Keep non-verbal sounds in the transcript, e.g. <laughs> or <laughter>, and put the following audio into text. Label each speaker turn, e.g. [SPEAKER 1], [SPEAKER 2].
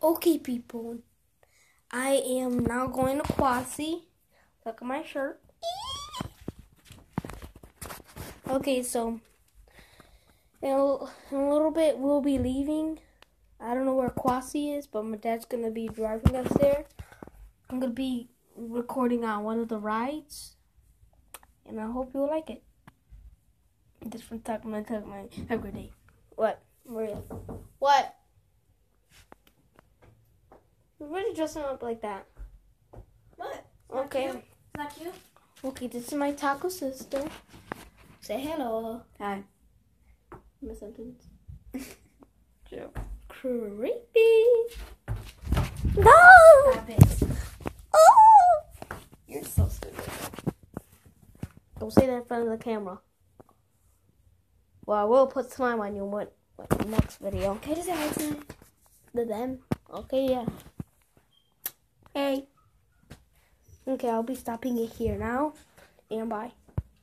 [SPEAKER 1] Okay, people. I am now going to Quassy. Look at my shirt. Okay, so in a, little bit we'll be leaving. I don't know where Quassy is, but my dad's gonna be driving us there. I'm gonna be recording on one of the rides, and I hope you'll like it. This from Tuck My Tuck My Every Day. What, Maria? What? You're really dressing up like that.
[SPEAKER 2] What?
[SPEAKER 1] Okay.
[SPEAKER 2] Is that cute?
[SPEAKER 1] Okay, this is my taco sister. Say hello.
[SPEAKER 2] Hi.
[SPEAKER 1] My sentence. <laughs> Creepy. No.
[SPEAKER 2] Stop it.
[SPEAKER 1] Oh.
[SPEAKER 2] You're so stupid.
[SPEAKER 1] Don't say that in front of the camera. Well, I will put slime on you in what, what next video.
[SPEAKER 2] Okay, just say hi to.
[SPEAKER 1] The them. Okay, yeah. Okay, I'll be stopping it here now. And bye.